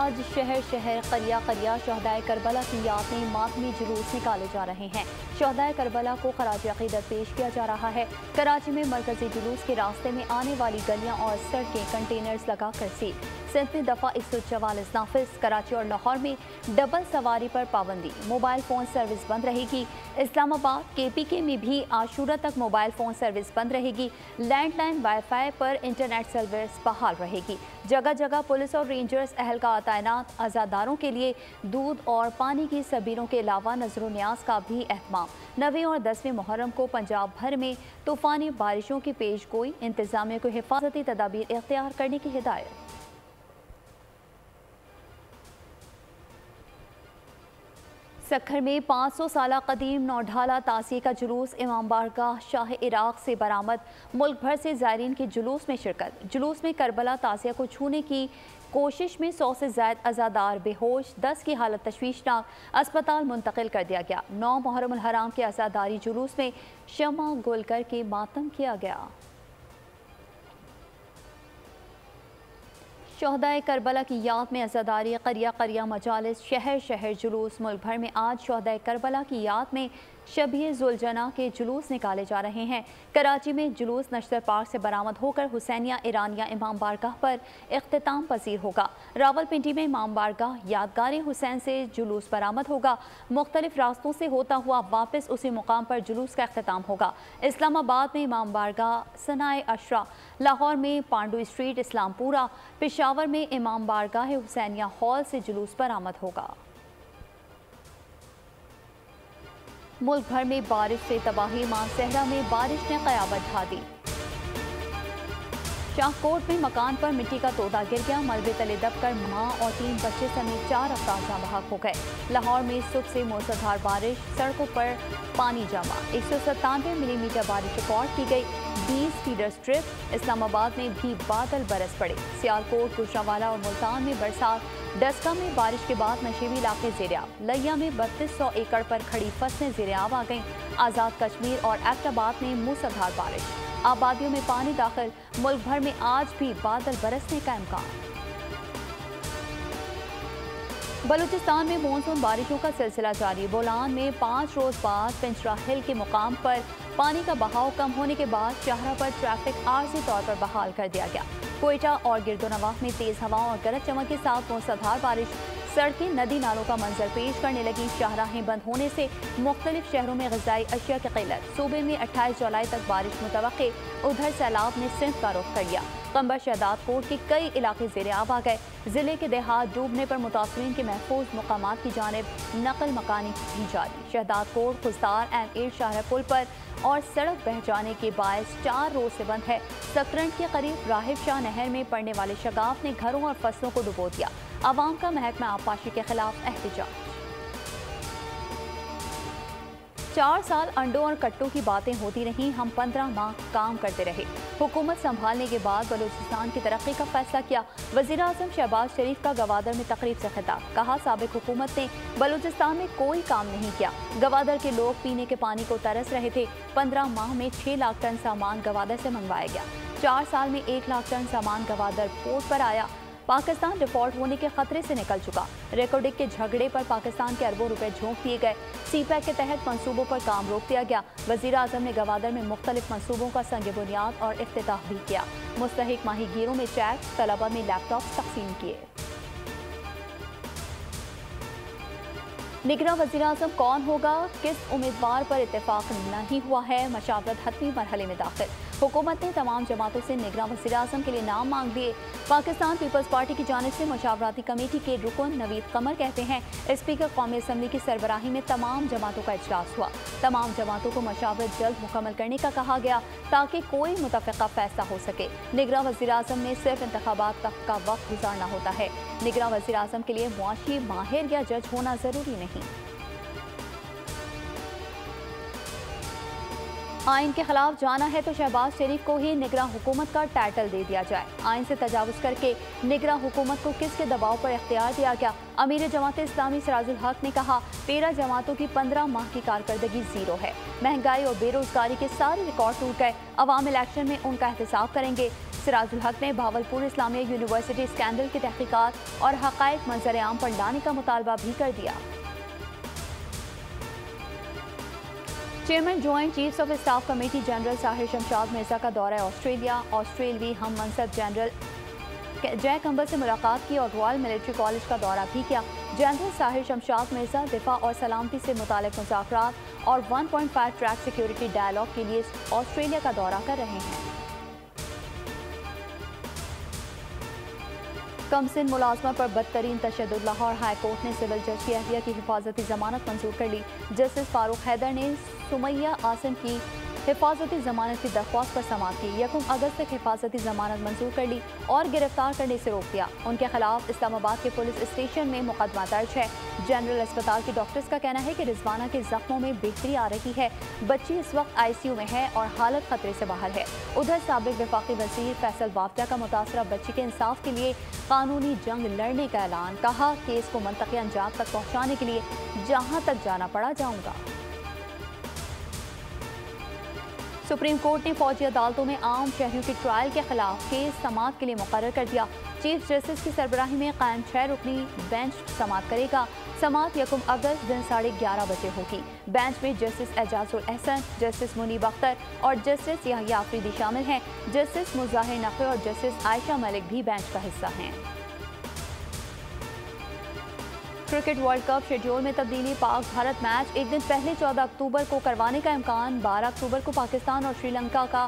आज शहर शहर, करिया करिया, शहदाय करबला की याद में मातमी जुलूस निकाले जा रहे हैं। शहदाय करबला को खराज अकीदत पेश किया जा रहा है। कराची में मरकजी जुलूस के रास्ते में आने वाली गलियाँ और सड़कें कंटेनर्स लगाकर सील सिंध में दफ़ा एक सौ चवालीस नाफिज कराची और लाहौर में डबल सवारी पर पाबंदी। मोबाइल फ़ोन सर्विस बंद रहेगी। इस्लामाबाद के पी के में भी आशूरा तक मोबाइल फ़ोन सर्विस बंद रहेगी। लैंडलाइन वाईफाई पर इंटरनेट सर्विस बहाल रहेगी। जगह जगह पुलिस और रेंजर्स अहलकार तैनात आज़ादारों के लिए दूध और पानी की सबीरों के अलावा नज़र न्याज का भी अहतमाम। नवे और दसवें मुहर्रम को पंजाब भर में तूफ़ानी बारिशों की पेश गोई इंतजामिया को हिफाजती तदाबीर इख्तियार करने की हिदायत। सखर में 500 साल कदीम नौढाला तासी का जुलूस इमाम बारगाह शाह इराक से बरामद, मुल्क भर से ज़ायरीन के जुलूस में शिरकत। जुलूस में करबला तासिया को छूने की कोशिश में सौ से ज़्यादा अजादार बेहोश, दस की हालत तशवीशनाक अस्पताल मुंतकिल कर दिया गया। नौ मुहरम हराम के अजादारी जुलूस में शमा गुल करके मातम किया गया। शहदाय करबला की याद में अजादारी करिया करिया मजालस शहर शहर जुलूस, मुल्क भर में आज शहदाय करबला की याद में शबी जुलजना के जुलूस निकाले जा रहे हैं। कराची में जुलूस नश्तर पार्क से बरामद होकर हुसैनिया ईरानिया इमाम बारगाह पर अख्ताम पसीर होगा। रावलपिंडी में इमाम बारगाह यादगार हुसैन से जुलूस बरामद होगा। मुख्तलिफ़ रास्तों से होता हुआ वापस उसी मुकाम पर जुलूस का अख्ताम होगा। इस्लामाबाद में इमाम बारगाह सनाए अशरा। लाहौर में पांडू स्ट्रीट इस्लामपुरा पिशावर में इमाम बारगाह हुसैनिया हॉल से जुलूस बरामद होगा। मुल्क भर में बारिश से तबाही, मानसहरा में बारिश ने कयामत ढा दी। शाहकोट में मकान पर मिट्टी का तोदा गिर गया, मलबे तले दबकर माँ और तीन बच्चे समेत चार अफराज जहाँ हो गए। लाहौर में सुबह से मूसलाधार बारिश, सड़कों पर पानी जमा। एक सौ सत्तानवे मिलीमीटर बारिश रिकॉर्ड की गई। बीस फीडर स्ट्रिप, इस्लामाबाद में भी बादल बरस पड़े। सियालकोट गुजरावाला और मुल्तान में बरसात डस्का में बारिश के बाद नशीबी इलाके जेरियाब लिया में बत्तीस सौ एकड़ पर खड़ी फ़सलें जेरियाब आ गईं। आज़ाद कश्मीर और एक्टाबाद में मूसलाधार बारिश। आबादियों में पानी दाखिल, मुल्क भर में आज भी बादल बरसने का इम्कान। बलूचिस्तान में मानसून बारिशों का सिलसिला जारी। बोलान में पाँच रोज बाद पिंचरा हिल के मुकाम पर पानी का बहाव कम होने के बाद शाहरा पर ट्रैफ़िक आर्जी तौर पर बहाल कर दिया गया। कोयटा और गिरदोनवा में तेज हवाओं और गरज चमक के साथ मूसलाधार बारिश। सड़कें, नदी नालों का मंजर पेश करने लगी। शाहराहें बंद होने से मुख्तलिफ़ शहरों में गजाई अशिया की किल्लत। सूबे में अट्ठाईस जुलाई तक बारिश मुतव उधर सैलाब ने सिंध का रुख कर लिया। कम्बर शहदाद कोट के कई इलाके जेर आब आ गए। ज़िले के देहात डूबने पर मुतासरीन के महफूज मकाम की जानब नकल मकानी भी जारी। शहदाद कोट खुजदार एंड एड शाहरा पुल पर और सड़क बह जाने के बायस चार रोज से बंद है। सकरंड के करीब राहिब शाह नहर में पड़ने वाले शगाफ ने घरों और फ़सलों को डुबो दिया। आवाम का महकमा आबपाशी के खिलाफ एहतजाज। चार साल अंडों और कट्टों की बातें होती रहीं, हम पंद्रह माह काम करते रहे। हुकूमत संभालने के बाद बलूचिस्तान की तरक्की का फैसला किया। वजी अजम शहबाज शरीफ का गवादर में तकरीब से खिताब। कहा, सबक हुकूमत ने बलूचिस्तान में कोई काम नहीं किया। गवादर के लोग पीने के पानी को तरस रहे थे। पंद्रह माह में छह लाख टन सामान गवादर से मंगवाया गया। चार साल में एक लाख टन सामान गवादर पोर्ट पर आया। पाकिस्तान डिफ़ॉल्ट होने के खतरे से निकल चुका। रेकोडिक के झगड़े पर पाकिस्तान के अरबों रुपए झोंक दिए गए। सी पैक के तहत मनसूबों पर काम रोक दिया गया। वज़ीर अजम ने गवादर में मुख्तलिफ़ मनसूबों का संग बुनियाद और अफ्ताह भी किया। मुस्तक माहीगीरों में चैक तलबा में लैपटॉप तकसीम किए। निगरान वजी अजम कौन होगा? किस उम्मीदवार पर इतफाक नहीं हुआ है? मशावरत हतमी मरहले में दाखिल। हुकूमत ने तमाम जमातों से निगरान वजी अजम के लिए नाम मांग दिए। पाकिस्तान पीपल्स पार्टी की जानब से मशावराती कमेटी के रुकन नवीद कमर कहते हैं। स्पीकर कौमी असम्बली की सरबराही में तमाम जमातों का इजलास हुआ। तमाम जमातों को मशावरत जल्द मुकम्मल करने का कहा गया, ताकि कोई मुतफ़ा फैसला हो सके। निगरान वजी अजम ने सिर्फ़ इंतबात तक का वक्त गुजारना होता है। निगरान वजी अजम के लिए मुआशी माहिर या जज होना ज़रूरी नहीं। आइन के खिलाफ जाना है तो शहबाज शरीफ को ही निगरा हुकूमत का टाइटल दे दिया जाए। आइन से तजावज़ करके निगरा हुकूमत को किसके दबाव पर इख्तियार दिया गया? अमीर जमात इस्लामी सराजुल हक ने कहा तेरह जमातों की पंद्रह माह की कारकर्दगी ज़ीरो है। महँगाई और बेरोजगारी के सारे रिकॉर्ड टूट गए। अवाम इलेक्शन में उनका एहतसाब करेंगे। सिराजुल हक ने भावलपुर इस्लामिया यूनिवर्सिटी स्कैंडल की तहकीकत और हकायक मंजर आम पर लाने का मुतालबा भी कर दिया। Chairman joint chiefs of staff committee general Sahir Shamshad Mirza का दौरा ऑस्ट्रेलिया, ऑस्ट्रेलवी हम मनसब जनरल जय कंबल से मुलाकात की और रॉयल मिलिट्री कॉलेज का दौरा भी किया। जनरल साहिर शमशाद मिर्ज़ा दिफा और सलामती से मुतल मुजाकर और 1.5 ट्रैक सिक्योरिटी डायलॉग के लिए ऑस्ट्रेलिया का दौरा कर रहे हैं। कमसिन मुलाजमा पर बदतरीन तशद लाहौर हाईकोर्ट ने सिविल जज की अहलिया की हिफाजती जमानत मंजूर कर ली। जस्टिस फारूक हैदर ने सुमैया आसिम की हिफाजती जमानत की दरख्वास्त पर समाप्त की यकम अगस्त तक हिफाजती जमानत मंजूर कर ली और गिरफ़्तार करने से रोक दिया। उनके खिलाफ इस्लामाबाद के पुलिस स्टेशन में मुकदमा दर्ज है। जनरल अस्पताल के डॉक्टर्स का कहना है कि रिजवाना के जख्मों में बेहतरी आ रही है। बच्ची इस वक्त आईसीयू में है और हालत खतरे से बाहर है। उधर सबक विफाकी वज़ीर फैसल वाफ्ता का मुतासर बच्ची के इंसाफ के लिए कानूनी जंग लड़ने का ऐलान। कहा केस को मनतकी अंजाम तक पहुँचाने के लिए जहाँ तक जाना पड़ा जाऊँगा। सुप्रीम कोर्ट ने फौजी अदालतों में आम शहरियों के ट्रायल के खिलाफ केस समात के लिए मुकर कर दिया। चीफ जस्टिस की सरबराही में कायम छह रुकनी बेंच समात करेगा। समाप्त यकुम अगस्त दिन साढ़े ग्यारह बजे होगी। बेंच में जस्टिस एजाजुल एहसन, जस्टिस मुनीब अख्तर और जस्टिस यहिया आफरीदी शामिल हैं। जस्टिस मुजाहिर नकवी और जस्टिस आयशा मलिक भी बेंच का हिस्सा हैं। क्रिकेट वर्ल्ड कप शेड्यूल में तब्दीली पाक भारत मैच एक दिन पहले 14 अक्टूबर को करवाने का इम्कान 12 अक्टूबर को पाकिस्तान और श्रीलंका का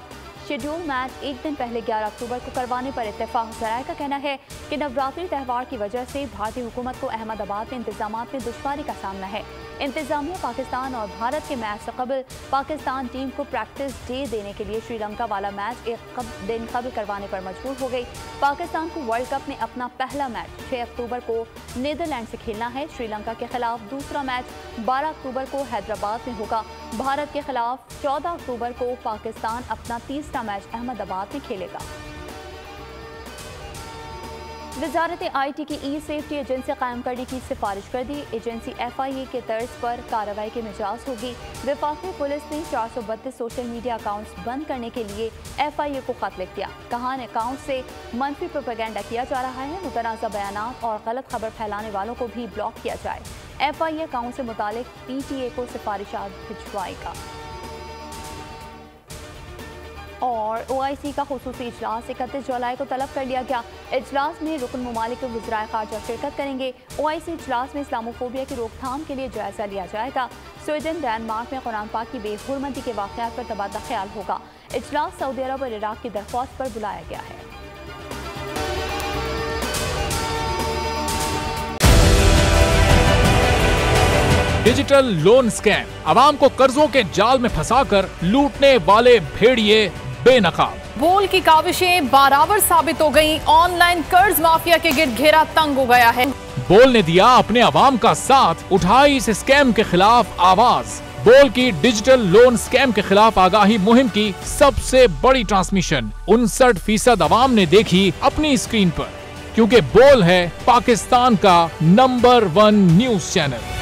शेड्यूल मैच एक दिन पहले 11 अक्टूबर को करवाने पर इतफाक जराये का कहना है कि नवरात्रि त्यौहार की वजह से भारतीय हुकूमत को अहमदाबाद में इंतज़ाम में दुश्वारी का सामना है। इंतजामिया पाकिस्तान और भारत के मैच से कबल पाकिस्तान टीम को प्रैक्टिस डे देने के लिए श्रीलंका वाला मैच एक कब, दिन कबल करवाने पर मजबूर हो गई। पाकिस्तान को वर्ल्ड कप में अपना पहला मैच 6 अक्टूबर को नीदरलैंड से खेलना है। श्रीलंका के खिलाफ दूसरा मैच 12 अक्टूबर को हैदराबाद में होगा। भारत के खिलाफ 14 अक्टूबर को पाकिस्तान अपना तीसरा मैच अहमदाबाद में खेलेगा। वजारत आई टी की ई सेफ्टी एजेंसी कायम करने की सिफारिश कर दी। एजेंसी एफ़ आई ए के तर्ज पर कार्रवाई के मिजाज होगी। विफाकी पुलिस ने चार सौ बत्तीस सोशल मीडिया अकाउंट्स बंद करने के लिए एफ़ आई ए को खत लिख दिया। कहा अकाउंट से मनफी प्रोपेगेंडा किया जा रहा है। मुतनाज़ बयान और गलत खबर फैलाने वालों को भी ब्लॉक किया जाए। एफ़ आई अकाउंट से मुतालिक पी टी ए को सिफारिशात भिजवाएगा। और ओ आई सी का खसूस इजलास इकतीस जुलाई को तलब कर लिया गया। इजलास में रुकन ममालिक वजरा खारजा शिरकत करेंगे। ओ आई सी इजलास में इस्लामोफोबिया की रोकथाम के लिए जायजा लिया जाएगा। स्वीडन, डेनमार्क में कुरान पाक की बेहरमती के वाकत पर तबादला ख्याल होगा। इजलास सऊदी अरब और इराक की दरख्वास्त पर बुलाया गया है। डिजिटल लोन स्कैम आवाम को कर्जों के जाल में फंसाकर लूटने वाले भेड़िए बेनकाब। बोल की काविशें बारावर साबित हो गईं, ऑनलाइन कर्ज माफिया के गिर घेरा तंग हो गया है। बोल ने दिया अपने आवाम का साथ उठाई इस स्कैम के खिलाफ आवाज़। बोल की डिजिटल लोन स्कैम के खिलाफ आगाही मुहिम की सबसे बड़ी ट्रांसमिशन उनसठ फ़ीसद आवाम ने देखी अपनी स्क्रीन पर। क्योंकि बोल है पाकिस्तान का number one news channel.